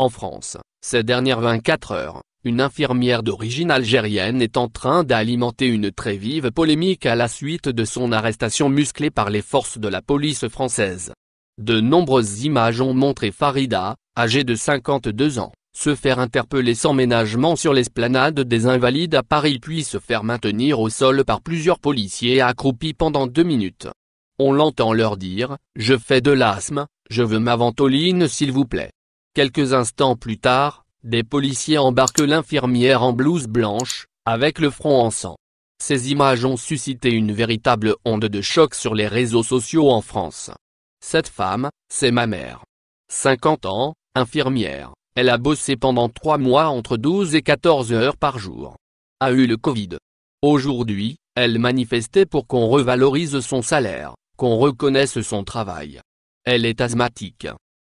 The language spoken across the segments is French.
En France, ces dernières 24 heures, une infirmière d'origine algérienne est en train d'alimenter une très vive polémique à la suite de son arrestation musclée par les forces de la police française. De nombreuses images ont montré Farida, âgée de 52 ans, se faire interpeller sans ménagement sur l'esplanade des Invalides à Paris puis se faire maintenir au sol par plusieurs policiers accroupis pendant deux minutes. On l'entend leur dire, je fais de l'asthme, je veux ma ventoline s'il vous plaît. Quelques instants plus tard, des policiers embarquent l'infirmière en blouse blanche, avec le front en sang. Ces images ont suscité une véritable onde de choc sur les réseaux sociaux en France. Cette femme, c'est ma mère. 50 ans, infirmière, elle a bossé pendant trois mois entre 12 et 14 heures par jour. A eu le Covid. Aujourd'hui, elle manifestait pour qu'on revalorise son salaire, qu'on reconnaisse son travail. Elle est asthmatique.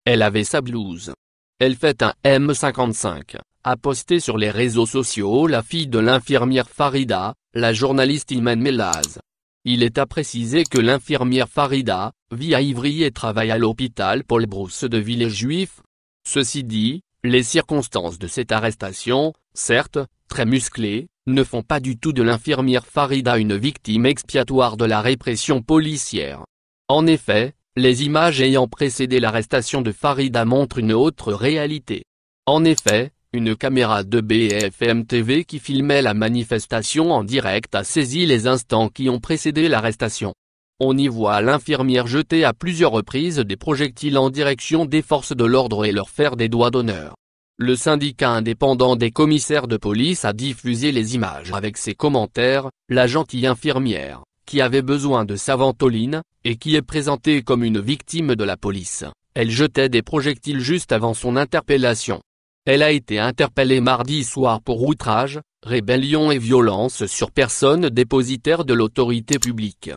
Elle avait sa blouse. Elle fait un M55, a posté sur les réseaux sociaux la fille de l'infirmière Farida, la journaliste Iman Melaz. Il est à préciser que l'infirmière Farida, vit à Ivry et travaille à l'hôpital Paul Brousse de Villers Juif. Ceci dit, les circonstances de cette arrestation, certes, très musclées, ne font pas du tout de l'infirmière Farida une victime expiatoire de la répression policière. En effet, les images ayant précédé l'arrestation de Farida montrent une autre réalité. En effet, une caméra de BFM TV qui filmait la manifestation en direct a saisi les instants qui ont précédé l'arrestation. On y voit l'infirmière jeter à plusieurs reprises des projectiles en direction des forces de l'ordre et leur faire des doigts d'honneur. Le syndicat indépendant des commissaires de police a diffusé les images avec ses commentaires, la gentille infirmière, qui avait besoin de sa ventoline, et qui est présentée comme une victime de la police. Elle jetait des projectiles juste avant son interpellation. Elle a été interpellée mardi soir pour outrage, rébellion et violence sur personne dépositaire de l'autorité publique.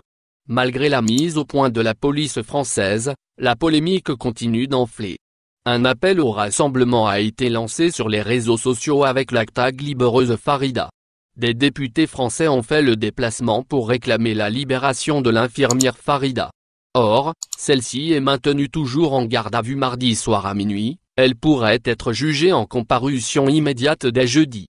Malgré la mise au point de la police française, la polémique continue d'enfler. Un appel au rassemblement a été lancé sur les réseaux sociaux avec l'actag libéreuse Farida des députés français ont fait le déplacement pour réclamer la libération de l'infirmière Farida. Or, celle-ci est maintenue toujours en garde à vue mardi soir à minuit, elle pourrait être jugée en comparution immédiate dès jeudi.